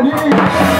Они...